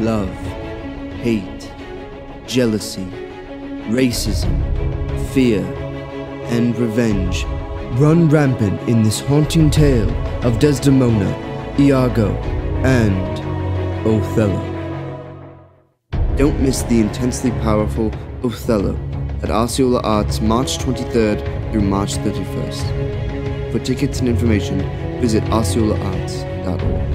love, hate, jealousy, racism, fear, and revenge run rampant in this haunting tale of Desdemona, Iago, and Othello. Don't miss the intensely powerful Othello at Osceola Arts March 23rd through March 31st. For tickets and information, visit osceolaarts.org.